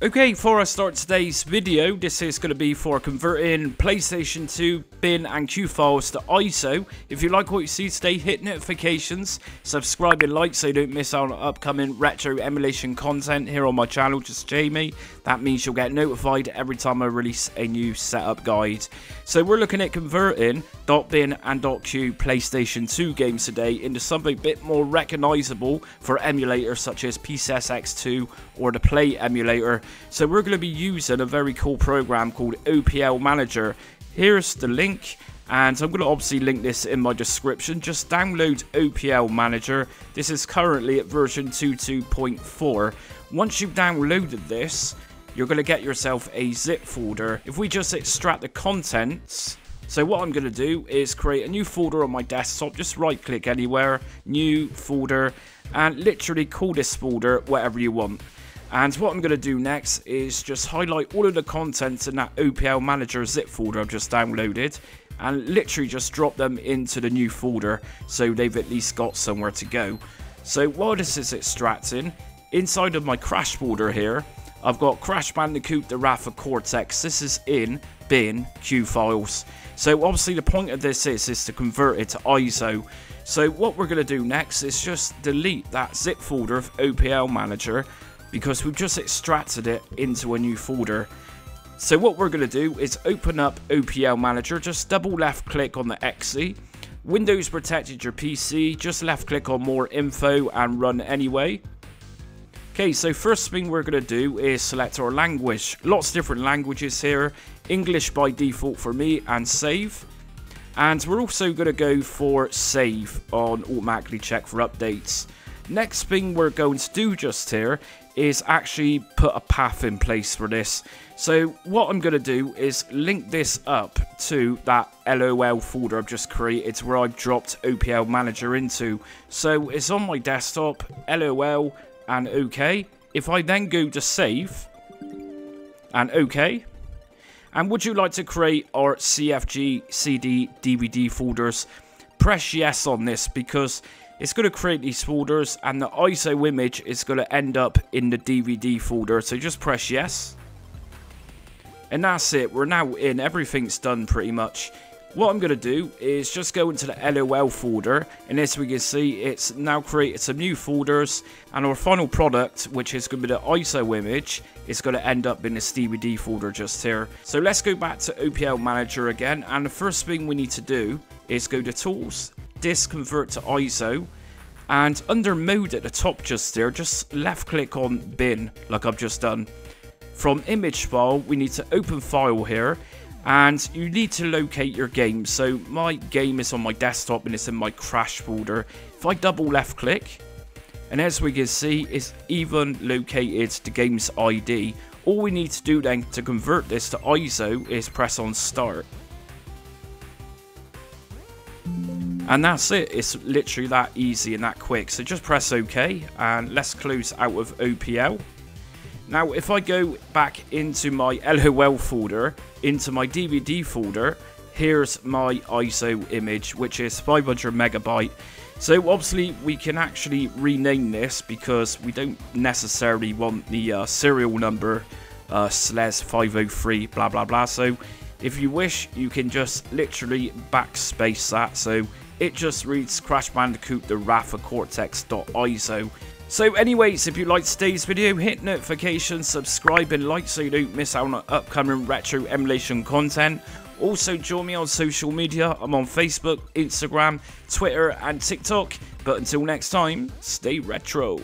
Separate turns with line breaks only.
Okay, before I start today's video, this is going to be for converting PlayStation 2 bin and CUE files to ISO. If you like what you see today, hit notifications, subscribe and like so you don't miss out on upcoming retro emulation content here on my channel, just Jamie. That means you'll get notified every time I release a new setup guide. So we're looking at converting .bin and .cue PlayStation 2 games today into something a bit more recognizable for emulators such as PCSX2 or the Play emulator. So we're going to be using a very cool program called OPL Manager. Here's the link and I'm going to obviously link this in my description. Just download OPL Manager. This is currently at version 22.4. Once you've downloaded this, you're going to get yourself a zip folder. If we just extract the contents, so what I'm going to do is create a new folder on my desktop, just right click anywhere, new folder, and literally call this folder whatever you want. And what I'm going to do next is just highlight all of the contents in that OPL Manager zip folder I've just downloaded and literally just drop them into the new folder so they've at least got somewhere to go. So while this is extracting, inside of my crash folder here, I've got Crash Bandicoot The Wrath of Cortex. This is in bin CUE files. So obviously the point of this is, is to convert it to ISO. So what we're going to do next is just delete that zip folder of OPL Manager because we've just extracted it into a new folder. So what we're going to do is open up OPL Manager, just double left click on the exe. Windows protected your PC, just left click on more info and run anyway. Okay, so first thing we're going to do is select our language. Lots of different languages here. English by default for me and save. And we're also going to go for save on automatically check for updates. Next thing we're going to do just here is actually put a path in place for this. So what I'm going to do is link this up to that LOL folder I've just created It's where I've dropped OPL Manager into. So it's on my desktop, LOL and OK. If I then go to save and OK, and would you like to create our CFG, CD, DVD folders? Press yes on this because it's going to create these folders and the ISO image is going to end up in the DVD folder. So just press yes. And that's it. We're now in. Everything's done pretty much. What I'm going to do is just go into the LOL folder and as we can see it's now created some new folders and our final product which is going to be the ISO image is going to end up in this DVD folder just here. So let's go back to OPL Manager again and the first thing we need to do is go to Tools disk convert to ISO and under mode at the top just there just left click on bin like I've just done. From image file we need to open file here. And you need to locate your game. So my game is on my desktop and it's in my crash folder. If I double left click and as we can see it's even located the game's ID all we need to do then to convert this to ISO is press on start And that's it. It's literally that easy and that quick. So just press OK and let's close out of OPL. Now, if I go back into my LOL folder, into my DVD folder, here's my ISO image, which is 500 megabyte. So obviously we can actually rename this because we don't necessarily want the uh, serial number uh, SLES 503 blah blah blah. So if you wish, you can just literally backspace that. So it just reads Crash Bandicoot The Wrath of Cortex.iso. So anyways, if you liked today's video, hit notifications, subscribe and like so you don't miss out on upcoming retro emulation content. Also join me on social media, I'm on Facebook, Instagram, Twitter and TikTok. But until next time, stay retro.